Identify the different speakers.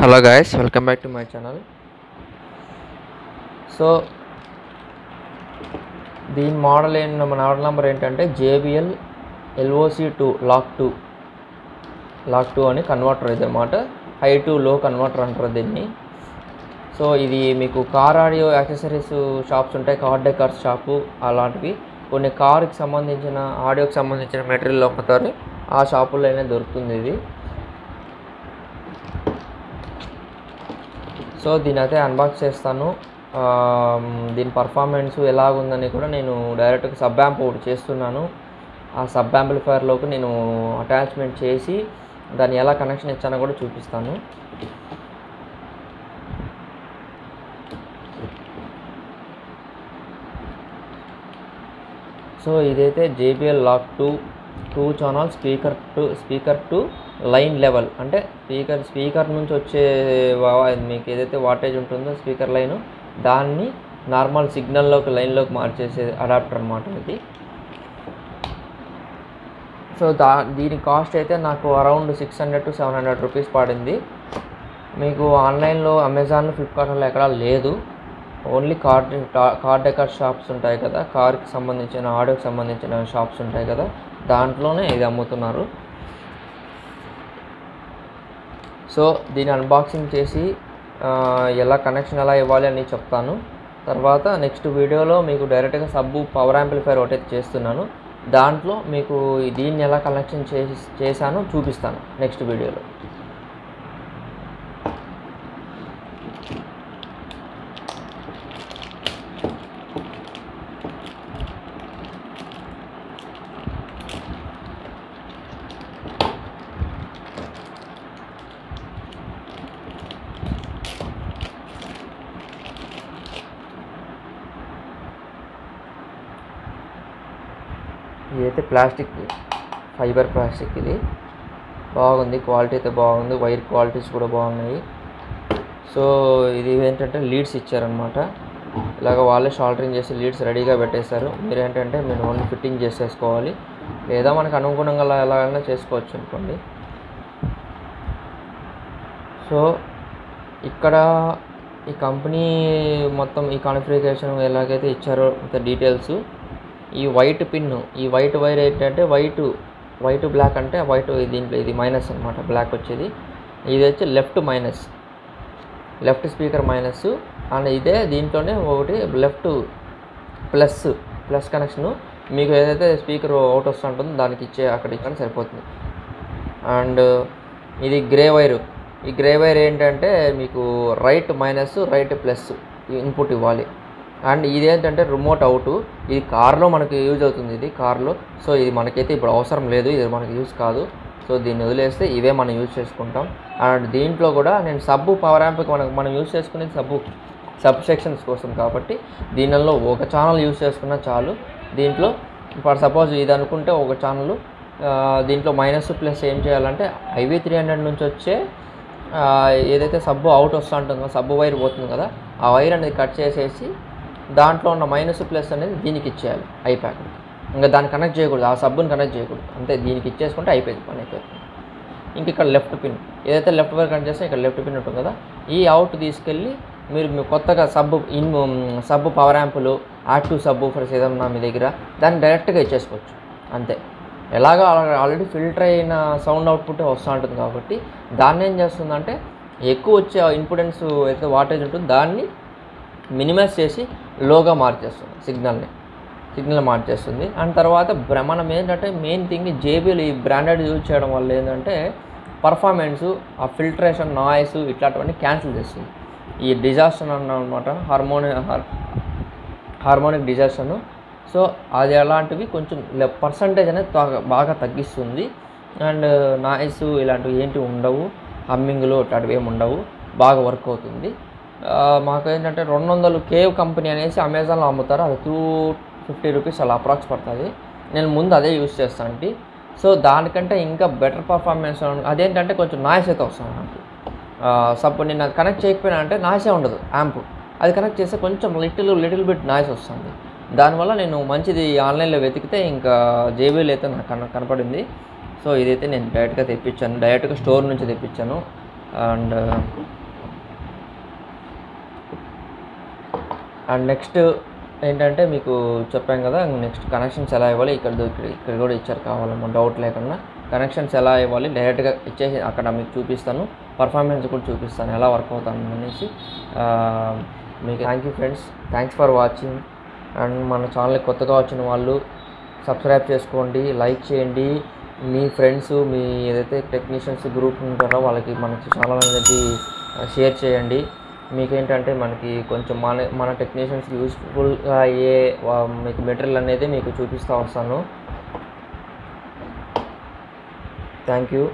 Speaker 1: Hello guys welcome back to my channel. So దీని model ఏంటి మన ఆర్డర్ నెంబర్ ఏంటంటే JBL LOC two lock two. Lock two అని converter ఇది అనమాట హై టు లో కన్వర్టర్ అంటారు దీన్ని. సో ఇది మీకు కార్ ఆడియో యాక్సెసరీస్ షాప్స్ ఉంటాయి కార్ డెకర్స్ షాపు అలాంటివి. కొన్ని కార్కి సంబంధించిన ఆడియోకి సంబంధించిన మెటీరియల్ అమ్ముతారు ఆ షాపుల్లోనే దొరుకుతుంది ఇది. సో దీని అయితే అన్బాక్స్ చేస్తాను దీని పర్ఫార్మెన్స్ ఎలాగుందని కూడా నేను డైరెక్ట్గా సబ్ యాంప్ ఒకటి చేస్తున్నాను. ఆ సబ్ యాంప్లిఫైర్లోకి నేను అటాచ్మెంట్ చేసి దాన్ని ఎలా కనెక్షన్ ఇచ్చానో కూడా చూపిస్తాను. సో ఇదైతే JBL lock two two channel speaker to speaker to line level అంటే స్పీకర్ స్పీకర్ నుంచి వచ్చే మీకు ఏదైతే వాటేజ్ ఉంటుందో స్పీకర్ లైన్ దాన్ని నార్మల్ సిగ్నల్లోకి లైన్లోకి మార్చేసే అడాప్టర్ అనమాట ఇది. సో దా దీని కాస్ట్ అయితే నాకు around six hundred to seven hundred rupees పడింది. మీకు ఆన్లైన్లో అమెజాన్ ఫ్లిప్కార్ట్లో ఎక్కడా లేదు. Only car car decor shops ఉంటాయి కదా కార్కి సంబంధించిన ఆడియోకి సంబంధించిన షాప్స్ ఉంటాయి కదా దాంట్లోనే ఇది అమ్ముతున్నారు. సో దీని అన్బాక్సింగ్ చేసి ఎలా కనెక్షన్ ఎలా ఇవ్వాలి అని చెప్తాను. తర్వాత నెక్స్ట్ వీడియోలో మీకు డైరెక్ట్గా సబ్బు పవర్ యాంప్లిఫైర్ ఒకటి చేస్తున్నాను. దాంట్లో మీకు దీన్ని ఎలా కనెక్షన్ చేసి చేశానో చూపిస్తాను నెక్స్ట్ వీడియోలో. ఇదైతే ప్లాస్టిక్ ఫైబర్ ప్లాస్టిక్ ఇది. బాగుంది క్వాలిటీ అయితే బాగుంది వైర్ క్వాలిటీస్ కూడా బాగున్నాయి. సో ఇది ఏంటంటే లీడ్స్ ఇచ్చారనమాట ఇలాగ వాళ్ళే షాల్టరింగ్ చేసి లీడ్స్ రెడీగా పెట్టేశారు. మీరు ఏంటంటే మీరు ఓన్లీ ఫిట్టింగ్ చేసేసుకోవాలి. లేదా మనకు అనుగుణంగా ఎలాగైనా చేసుకోవచ్చు అనుకోండి. సో ఇక్కడ ఈ కంపెనీ మొత్తం ఈ కాన్ఫిగరేషన్ ఎలాగైతే ఇచ్చారో డీటెయిల్స్ ఈ వైట్ పిన్ ఈ వైట్ వైర్ ఏంటంటే వైట్ వైట్ బ్లాక్ అంటే వైట్ దీంట్లో ఇది మైనస్ అనమాట బ్లాక్ వచ్చేది. ఇది వచ్చి left minus left speaker minus and ఇదే దీంట్లోనే ఒకటి లెఫ్ట్ ప్లస్ ప్లస్ కనెక్షను. మీకు ఏదైతే స్పీకర్ అవుట్ వస్తుంటుందో దానికి ఇచ్చే అక్కడ ఇచ్చిన సరిపోతుంది. అండ్ ఇది గ్రే వైరు. ఈ గ్రే వైర్ ఏంటంటే మీకు right minus right plus input ఇవ్వాలి. అండ్ ఇది ఏంటంటే రిమోట్ అవుట్ ఇది కార్లో మనకి యూజ్ అవుతుంది ఇది కార్లో. సో ఇది మనకైతే ఇప్పుడు అవసరం లేదు ఇది మనకి యూజ్ కాదు. సో దీన్ని వదిలేస్తే ఇవే మనం యూజ్ చేసుకుంటాం. అండ్ దీంట్లో కూడా నేను సబ్బు పవర్ యాంప్కి మనకు మనం యూజ్ చేసుకునేది సబ్బు సబ్ సెక్షన్స్ కోసం కాబట్టి దీనిలో ఒక ఛానల్ యూజ్ చేసుకున్నా చాలు. దీంట్లో ఇప్పుడు సపోజ్ ఇది అనుకుంటే ఒక ఛానల్ దీంట్లో మైనస్ ప్లస్ ఏం చేయాలంటే ఐవీ త్రీ హండ్రెడ్ నుంచి వచ్చే ఏదైతే సబ్బు అవుట్ వస్తూ ఉంటుందో సబ్బు వైర్ పోతుంది కదా ఆ వైర్ అనేది కట్ చేసేసి దాంట్లో ఉన్న మైనస్ ప్లస్ అనేది దీనికి ఇచ్చేయాలి ఐప్యాక్ ఇంకా దాన్ని కనెక్ట్ చేయకూడదు ఆ సబ్బుని కనెక్ట్ చేయకూడదు. అంతే దీనికి ఇచ్చేసుకుంటే అయిపోయింది పని అయిపోయింది. ఇంక ఇక్కడ లెఫ్ట్ పిన్ ఏదైతే లెఫ్ట్ వైర్ కనెక్ట్ చేస్తే ఇక్కడ లెఫ్ట్ పిన్ ఉంటుంది కదా ఈ అవుట్ తీసుకెళ్ళి మీరు మీ కొత్తగా సబ్బు ఇన్ సబ్బు పవర్ యాంపులు యాక్టివ్ సబ్బు ఫర్స్ ఏదన్నా మీ దగ్గర దాన్ని డైరెక్ట్గా ఇచ్చేసుకోవచ్చు. అంతే. ఎలాగో ఆల్రెడీ ఫిల్టర్ అయిన సౌండ్ అవుట్పుట్ వస్తూ ఉంటుంది కాబట్టి దాన్ని ఏం చేస్తుందంటే ఎక్కువ వచ్చే ఇంపుడెన్స్ అయితే వాటేజ్ ఉంటుందో దాన్ని మినిమైజ్ చేసి లోగా మార్చేస్తుంది సిగ్నల్ని. సిగ్నల్ మార్చేస్తుంది. అండ్ తర్వాత భ్రమణం మనం ఏంటంటే మెయిన్ థింగ్ జేబీలు ఈ బ్రాండెడ్ యూజ్ చేయడం వల్ల ఏంటంటే పర్ఫార్మెన్స్ ఆ ఫిల్టరేషన్ నాయిస్ ఇట్లాంటివన్నీ క్యాన్సిల్ చేస్తుంది. ఈ డిజాస్టర్ అన్నమాట హార్మోని హార్మోనిక్ డిజాస్టర్ను. సో అది అలాంటివి కొంచెం పర్సంటేజ్ అనేది బాగా తగ్గిస్తుంది. అండ్ నాయిస్ ఇలాంటివి ఏంటి ఉండవు హమ్మింగ్లు అట్లాంటివి ఏమి ఉండవు బాగా వర్క్ అవుతుంది. మాకు ఏంటంటే రెండు వందలు కేవ్ కంపెనీ అనేసి అమెజాన్లో అమ్ముతారు. అది టూ ఫిఫ్టీ రూపీస్ అలా అప్రాక్స్ పడుతుంది. నేను ముందు అదే యూస్ చేస్తాను అండి. సో దానికంటే ఇంకా బెటర్ పర్ఫార్మెన్స్ అదేంటంటే కొంచెం నాయిస్ అయితే వస్తుంది నాకు. సపోజ్ నేను అది కనెక్ట్ చేయకపోయినా అంటే నాయిసే ఉండదు యాంప్. అది కనెక్ట్ చేస్తే కొంచెం లిటిల్ లిటిల్ బిట్ నాయిస్ వస్తుంది. దానివల్ల నేను మంచిది ఆన్లైన్లో వెతికితే ఇంకా జేబీలు అయితే నాకు కన కనపడింది. సో ఇదైతే నేను డైరెక్ట్గా తెప్పించాను. డైరెక్ట్గా స్టోర్ నుంచి తెప్పించాను. అండ్ అండ్ నెక్స్ట్ ఏంటంటే మీకు చెప్పాం కదా నెక్స్ట్ కనెక్షన్స్ ఎలా ఇవ్వాలి ఇక్కడ ఇక్కడ ఇక్కడ కూడా ఇచ్చారు కావాలమ్మా డౌట్ లేకుండా. కనెక్షన్స్ ఎలా ఇవ్వాలి డైరెక్ట్గా ఇచ్చేసి అక్కడ మీకు చూపిస్తాను. పర్ఫార్మెన్స్ కూడా చూపిస్తాను ఎలా వర్క్ అవుతాను అనేసి. మీకు thank you friends thanks for watching. And మన ఛానల్కి కొత్తగా వచ్చిన వాళ్ళు సబ్స్క్రైబ్ చేసుకోండి లైక్ చేయండి. మీ ఫ్రెండ్స్ మీ ఏదైతే టెక్నీషియన్స్ గ్రూప్ ఉంటారో వాళ్ళకి మనకి ఛానల్ అనేది షేర్ చేయండి. మీకేంటంటే మనకి కొంచెం మన మన టెక్నీషియన్స్ యూస్ఫుల్గా అయ్యే మీకు మెటీరియల్ అనేది మీకు చూపిస్తూ వస్తాను. Thank you